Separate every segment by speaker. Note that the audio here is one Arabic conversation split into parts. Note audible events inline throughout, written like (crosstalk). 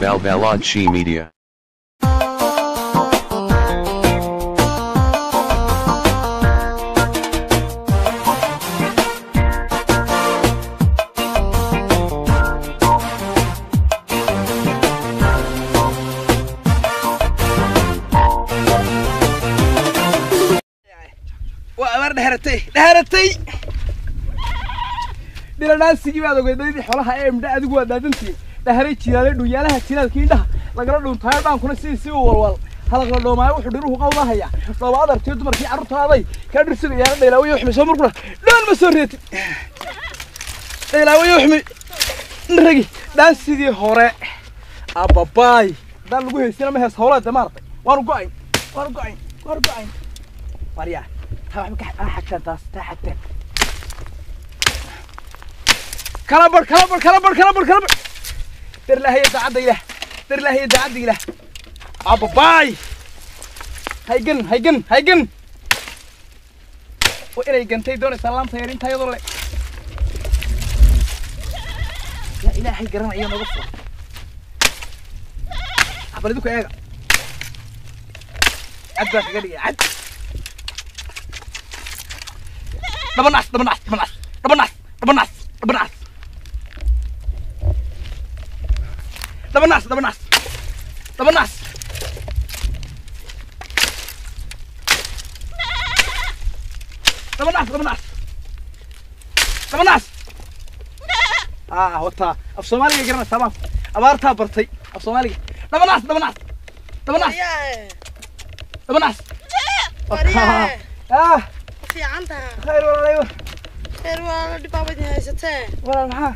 Speaker 1: Valvalachchi Media
Speaker 2: dhaharatay dhaharatay dhiranaasigi baad ogeyday xoolaha ee imdha ادقوا ده دنتي bar kala bar kala bar دير لها هي تعدي له دير لها هي تعدي له عبا باي هيجن هيجن هيجن وإني جنتي دون سلام تيرين تايض لا إلهي قرنا إيانا بصر عبا لدوك إياغا عد باك قلي عد دبنعس دبنعس دبنعس دبنعس دبنعس دبنعس temenas temenas temenas temenas temenas temenas ah wata af soomaaliga garanaysa tamaam abaartaa bartay af soomaaliga temenas temenas temenas
Speaker 3: temenas
Speaker 2: ah khayr walaalayo
Speaker 3: Di walaalo dhibaabad haysatee
Speaker 2: walaal maxaa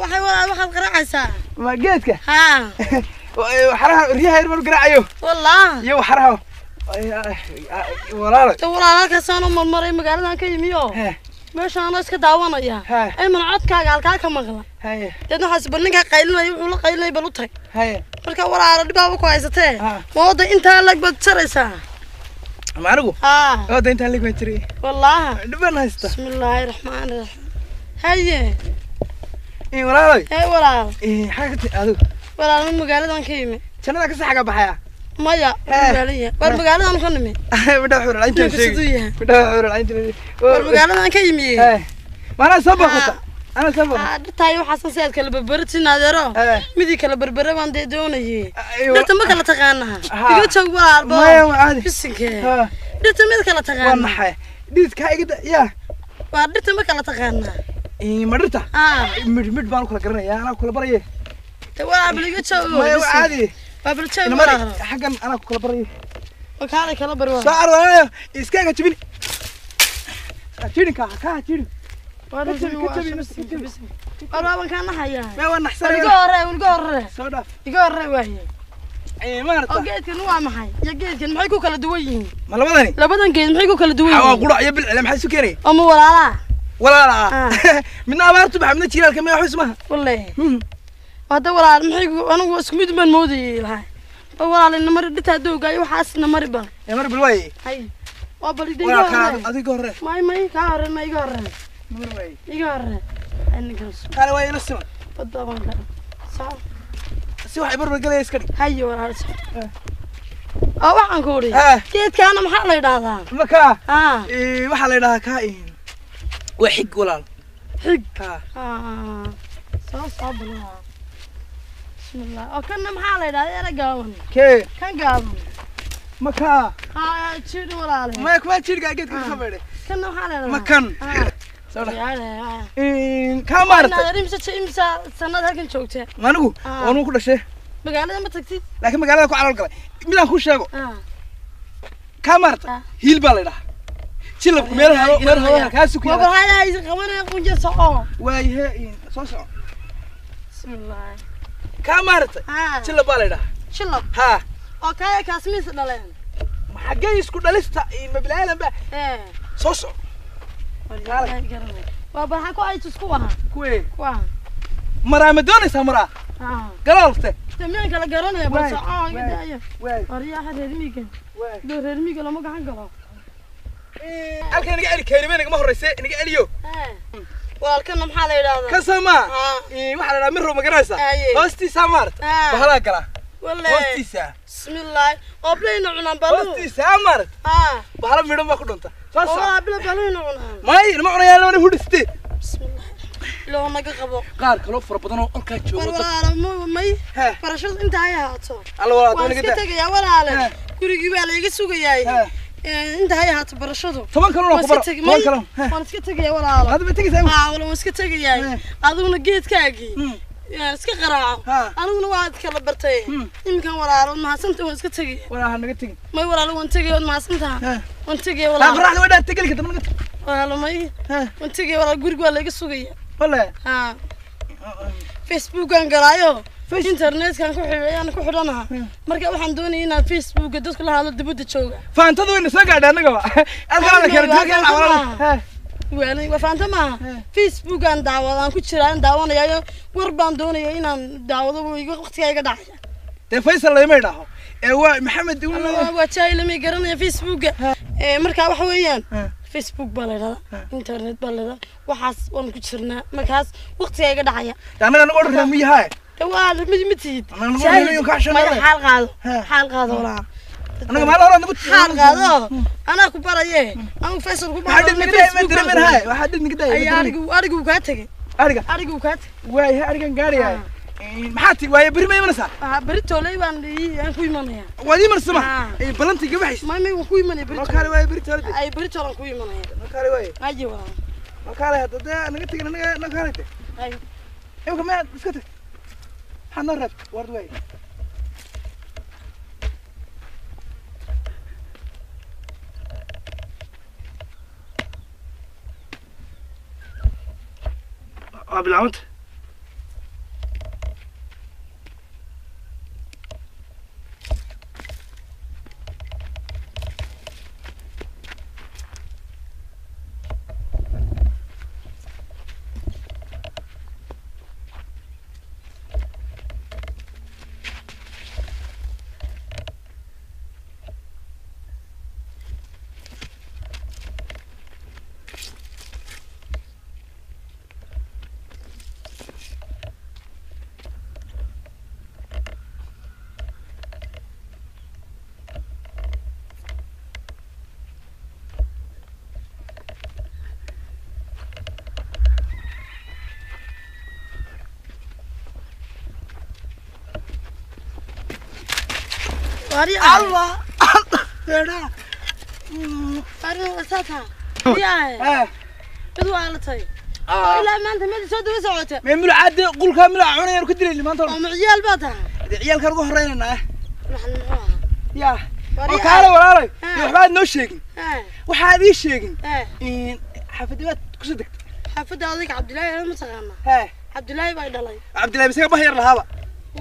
Speaker 3: waxay walaal waxaad qaraacaysaa
Speaker 2: ما جيتك؟ ها.
Speaker 3: وحرها
Speaker 2: ريها يرمى القرعيو
Speaker 3: والله. يو حرها. ورالك تو ورالك سان أم
Speaker 2: المري
Speaker 3: مقالنا كي ميو
Speaker 2: ماشي
Speaker 3: أنا اسك داوانا يا. أي
Speaker 2: من
Speaker 3: عدك قال كاك مغلى هي تدنا حسب نك قايل ما يقول
Speaker 2: قايل
Speaker 3: لي بلوت هي مركا ورال
Speaker 2: دبا
Speaker 3: بو كايسته ما ود إنت لك
Speaker 2: بتشرسا مارغو
Speaker 3: ها.
Speaker 2: ود إنت لك بتري.
Speaker 3: والله.
Speaker 2: دبا نايسته
Speaker 3: بسم الله الرحمن الرحيم.
Speaker 2: هي إيه
Speaker 3: ولا لا
Speaker 2: إيه ولا إيه حاجة
Speaker 3: أدو ولا من مقالة أنا
Speaker 2: كيمي شنو ذاك الساعة
Speaker 3: بحياة؟
Speaker 2: مايا
Speaker 3: مقالية. بار مقالة أنا خنمي (laughs)
Speaker 2: بدأ حور العين
Speaker 3: تنسي بدأ
Speaker 2: حور
Speaker 3: العين
Speaker 2: تنسي بار مقالة
Speaker 3: أنا كيمي إيه. ما
Speaker 2: أنا سبب خطأ أنا سبب تايو حسن
Speaker 3: سيد كلا بربرت نادرة؟ إيه. مدي كلا
Speaker 2: بربرة
Speaker 3: وان دي دونة يي نت ما
Speaker 2: كلا
Speaker 3: تقانها يقول تقول أربعة
Speaker 2: ما
Speaker 3: يوم عادي. بسنك
Speaker 2: نت ما كلا
Speaker 3: تقانها
Speaker 2: والله.
Speaker 3: ديت كايقد يا.
Speaker 2: وردت
Speaker 3: ما
Speaker 2: كلا تقانها إيه، مرتا مد
Speaker 3: مد بان كلا قرنيا أنا
Speaker 2: كلا بريه
Speaker 3: توا
Speaker 2: بلغو تشو ما هو عادي. بابل تشو ما
Speaker 3: حقا أنا كلا بريه وكاله
Speaker 2: كلا بروا صار
Speaker 3: أنا اسكاغا تبين
Speaker 2: تبين
Speaker 3: كا
Speaker 2: كا تبين أروابا كان
Speaker 3: حيا ما وأنا حسن
Speaker 2: يقرر
Speaker 3: يقرر
Speaker 2: سودا يقرر وهي. اي مارتا وقيتكن
Speaker 3: waa maxay iyo geedkan maxay ku kala duwan yihiin
Speaker 2: ma labadan
Speaker 3: labadan geed ولا لا. آه. (laughs) من أبارت بعمل تيلا كم يحوس ما والله. هذا ولا محيق أنا واسكميد من
Speaker 2: مودي الهاي ولا
Speaker 3: لنا مرة دتها دوق
Speaker 2: أيوة حاسس
Speaker 3: إنه
Speaker 2: مرة بل
Speaker 3: يا مرة بالوي هاي. وابل دي ولا
Speaker 2: كار أدي
Speaker 3: قرر ما ما يقرر
Speaker 2: ما يقرر. مرة يقرر.
Speaker 3: أنا كنس أنا وين
Speaker 2: السما بالضبط صح. سوى حبر بالقلي
Speaker 3: يسكري هاي
Speaker 2: ولا
Speaker 3: آه. أو عن كوري
Speaker 2: آه.
Speaker 3: جيت كان محل يداها
Speaker 2: مكا.
Speaker 3: آه.
Speaker 2: إيه محل يداها كائن. waa xig walaal
Speaker 3: xig soo
Speaker 2: saabal بسم الله. أو
Speaker 3: كنا محالة لا أنا
Speaker 2: قاون
Speaker 3: كي؟
Speaker 2: كان قاون
Speaker 3: مكا.
Speaker 2: ها تشيد
Speaker 3: ولا عليه ما يكون تشيد قاعد
Speaker 2: كنت
Speaker 3: آه.
Speaker 2: خبره كنا محالة
Speaker 3: مكان. آه. آه.
Speaker 2: إن كامرت أنا إمسى إمسى سنة هكذا شوكتة
Speaker 3: ما
Speaker 2: نقول. أنا
Speaker 3: كل
Speaker 2: شيء. مقالة ما تكتب؟ لكن مقالة كو على القلب ملا خوش
Speaker 3: شاقو. كامرت هيل بالله شلبك مير
Speaker 2: هلا مير هلا
Speaker 3: كاسك
Speaker 2: يا بابا
Speaker 3: هذا
Speaker 2: إذا قبنا يكون جا
Speaker 3: صعو
Speaker 2: واي
Speaker 3: هاي صعو بسم الله
Speaker 2: كامرت شلب بالنا شلب ها أوكي
Speaker 3: كاسمين
Speaker 2: سدلين ما
Speaker 3: حقين يسكت لسه ما بلاين بقى صعو والله
Speaker 2: بابا
Speaker 3: هكو
Speaker 2: أي تسكوها كوي كوها
Speaker 3: مرا
Speaker 2: مدونس
Speaker 3: مرا قلالته تمين كلا
Speaker 2: قرنه
Speaker 3: بس
Speaker 2: آه
Speaker 3: كده
Speaker 2: أيه
Speaker 3: وريا حد هرمي
Speaker 2: كن
Speaker 3: دور هرمي كلا ما قاعد قلال
Speaker 2: halka inaga eli keenima inagama horreyse inaga
Speaker 3: eliyo. Walkana maxaa la yidhahdaa?
Speaker 2: Kasa
Speaker 3: ma
Speaker 2: waxaa la yidhaha mirow
Speaker 3: magaraysa
Speaker 2: hoostiisa maarata bahalaa galaa hoostiisa.
Speaker 3: Bismillaah oo bilayna cunaan balu
Speaker 2: hoostiisa maarata bahala midhan baa ku dhunta. Saasa
Speaker 3: bila balayna cunaan.
Speaker 2: May inama cunayaan lawana hudhiste
Speaker 3: loo naga qabo.
Speaker 2: Qaar kaloo fara badan oo alkaa
Speaker 3: jooga walaala may barashadu intaa ay ahaato. Alwalaad
Speaker 2: wanaga
Speaker 3: tagayaa walaale gurigii baa la iga sugayaay Ahaato barashadu
Speaker 2: toban toban Hee.
Speaker 3: waan iska tegayaa walaalo
Speaker 2: hadda ma tegaysaa
Speaker 3: haa wala waan iska tegayaay
Speaker 2: Hee.
Speaker 3: adiguna geedkaagii
Speaker 2: Hmm.
Speaker 3: yaan iska qaraaco
Speaker 2: Haa.
Speaker 3: aniguna waad kala bartay
Speaker 2: Hmm.
Speaker 3: iminkan walaalo mahadsanta waan iska tegaya
Speaker 2: walaa ha naga tegin
Speaker 3: may walaalo waan tegaya waad mahadsantaha
Speaker 2: Hee.
Speaker 3: waan tegaya
Speaker 2: haa
Speaker 3: walaalo
Speaker 2: qoraxda waa dhaar tegeli karta naga teg
Speaker 3: walaalo may
Speaker 2: Hee.
Speaker 3: waan tegaya walaalo guriga waa layga sugaya
Speaker 2: wale
Speaker 3: haa facebookan galaayo internetkan ku xidhay aan ku xidhanaha marka waxaan doonaya inaan facebooka dadku la hadlo dibadda jooga.
Speaker 2: Faantadu wayna soo gaadhay annagaba la (laughs) kala duwan
Speaker 3: Waa faanta
Speaker 2: Hee.
Speaker 3: waanay waa faanta maaha
Speaker 2: Hmm.
Speaker 3: facebookan daawada aan ku jiraa aan daawanaya war baan doonaya inaan daawado iga waqtigaa iga dhacaya.
Speaker 2: Dee faysal layma idhaaho ee waa maxamed
Speaker 3: Waa- waa jaahil ma garanaya facebooka markaa waxa weeyaan facebook baa la yidhahdaa internet baa la yidhahdaa. Waxaas waan ku jirnaa. Markaas waqtigaa iga dhacaya.
Speaker 2: Annaga naga odhan miyahaa
Speaker 3: dhawaada ma tihid? Xaal qaado xaal qaado walaa xaal qaado hmm. anaa ku baraye. Ama faysal ku baraarigu kaa tegay
Speaker 2: ariga.
Speaker 3: Arigu kaa tegay
Speaker 2: waay arigan gaaraya maxaad waaye beri ma imanaysaa?
Speaker 3: Beri tooley baan aan ku imanaya.
Speaker 2: Waad imanaysa
Speaker 3: ma?
Speaker 2: Balantii gabaxays
Speaker 3: mami waan ku imanaya beri
Speaker 2: kaale waaye beri tooley
Speaker 3: ay beri toolan ku imanaya.
Speaker 2: Kaale waaye.
Speaker 3: Aje
Speaker 2: waa kaale hadda naga tegin naga naga kaale imka ma iska tag Another What way? Ablaut. Waaye waa bilaabanta
Speaker 3: wari
Speaker 2: allah eedhaa
Speaker 3: wari wasata yaa
Speaker 2: eh
Speaker 3: mid waa la tay oo ilaa maanta mid soo daba socota
Speaker 2: mee mulacaade qulkaa mulaca cunayaan ku dilayni maanta
Speaker 3: oo muciyaal baa tahay
Speaker 2: dee ciyaalkaan ugu horreynayna eh
Speaker 3: maxan muxuu ahaa
Speaker 2: yaa
Speaker 3: Wari
Speaker 2: oo kaale walaalay
Speaker 3: Ah.
Speaker 2: iyo waxbaad noo sheegin
Speaker 3: eh
Speaker 2: waxaad ii sheegin
Speaker 3: eh
Speaker 2: xaafadibaad kusoo degtay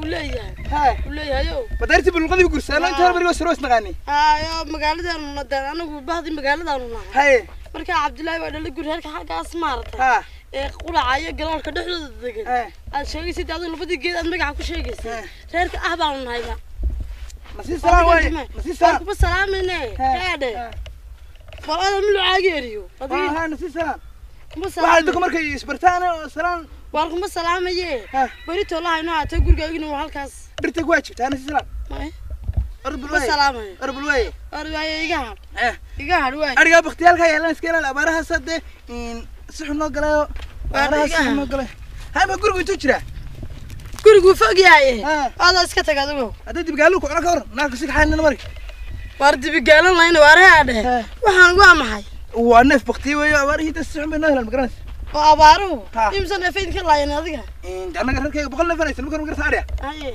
Speaker 3: xaafadda adiga cabdilaahi ma taqaanaa
Speaker 2: hee
Speaker 3: cabdilaahi baa dhalay
Speaker 2: cabdillahi misaga bah yar lahaaba
Speaker 3: wuu leeyahay
Speaker 2: hee
Speaker 3: wuu leeyahay o
Speaker 2: badaartii bulqadii gursaano inta hore berigo saro isnaqaani
Speaker 3: hayo magaaladaanu nadan anagu bahdi magaaladaanu nahay
Speaker 2: haye
Speaker 3: markaa cabdilaahi baa dhalay guri halka xaggaas maaragtay
Speaker 2: ha
Speaker 3: ee quraca iyo galoolka dhexdooda degan
Speaker 2: hee
Speaker 3: aad sheegaysid adigu labadii geed aad magaca ku sheegaysay
Speaker 2: Eh.
Speaker 3: reerka ah baanu nahayba
Speaker 2: nasii salaam waaye nasii salaam
Speaker 3: kuma salaamayne heedhe falada
Speaker 2: ha ha nasii salaam
Speaker 3: kuma
Speaker 2: waxaa dadku
Speaker 3: salaamay
Speaker 2: markay isbartaan oo salaan
Speaker 3: waan kuma salaamaye
Speaker 2: ha
Speaker 3: beri toolahayno haatee gurigaagina waa halkaas
Speaker 2: dhirtay ku waajibta ha nasii salaam
Speaker 3: may
Speaker 2: orbul
Speaker 3: kuma
Speaker 2: waaye
Speaker 3: salaamayo
Speaker 2: orbul waaye
Speaker 3: war waaye iga hadh
Speaker 2: eh
Speaker 3: iga hadh waay
Speaker 2: arigaa baktiyaalka yaalan iska ilaali abaarahaas hadde si xun noo galayo abaarahaas si xun noo galay ha ma gurigu intuu jiraa
Speaker 3: gurigu fog yahay
Speaker 2: ha
Speaker 3: adaa iska tag adigo
Speaker 2: haddii dibgaalu ku cuna ka waran naarka si kaxaynina marka
Speaker 3: waar dibigaalan layna waar heedhe
Speaker 2: Ha.
Speaker 3: waxaan waa maxay
Speaker 2: waa neef baktiye weeyo abaarihii dad si xun bay noo helaan magaranaysa
Speaker 3: oo abaaruhu
Speaker 2: Ha.
Speaker 3: imsan efayd ka laayan adiga
Speaker 2: de annaga reerkayga boqol neef anaysan marka magarata adhiya
Speaker 3: haye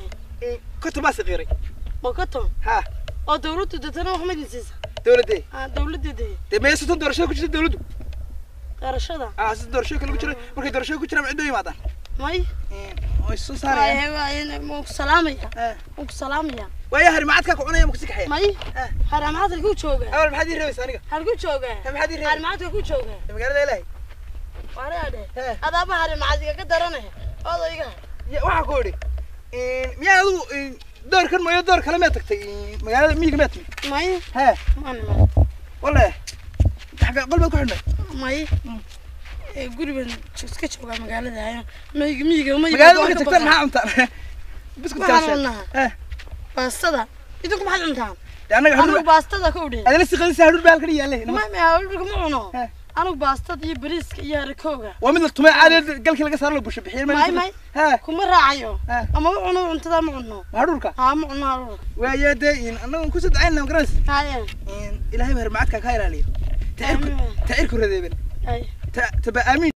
Speaker 2: konton baa siqiiray
Speaker 3: oo ka ton
Speaker 2: ha
Speaker 3: oo dawladdu deetana wax ma idinsiisa
Speaker 2: dowladde
Speaker 3: ah dawladda dee
Speaker 2: dee maya soton doorashada ku jirta dowladdu
Speaker 3: doorashada
Speaker 2: ah si doorashada kale ku jira markay doorashada adaa
Speaker 3: bahari macasiga ka darane. Odayga
Speaker 2: waxaa ku idhi miyaa adigu doorkan mooyo door kale maad tagtay magaalada miyiga maad timid
Speaker 3: may. He.
Speaker 2: Wale daga qol baad ku xidhnay.
Speaker 3: May.
Speaker 2: Mm.
Speaker 3: Guri baan ka joogaa magaalada hayo. Miyiga miyiga
Speaker 2: magaalada marka tagtan maxaa cuntaan (laughs) biscuit
Speaker 3: waxaan cunaa baastada. Idinku maxaad cuntaan?
Speaker 2: Anaga
Speaker 3: baastada ka udhe
Speaker 2: adala siqadisa ah hadhuur baa halkan yaale
Speaker 3: ma hadhuurka ma cuno. أنا باستة دي بريس
Speaker 2: يا ركوعة. ومن التماع على قال كل جسار له بشبح حين
Speaker 3: ما. ماي
Speaker 2: ماي.
Speaker 3: ها. كم
Speaker 2: مرة
Speaker 3: عيو. ها. أما أنا أنت ذا
Speaker 2: ما أنا.
Speaker 3: ما هروك. ها ما
Speaker 2: عنو هروك. ويا دين أنا كوسد عين
Speaker 3: لو
Speaker 2: جرس. إلهي مهر معك كهير
Speaker 3: عليه.
Speaker 2: تعرف تعرف
Speaker 3: كل
Speaker 2: ت تبقى أمين.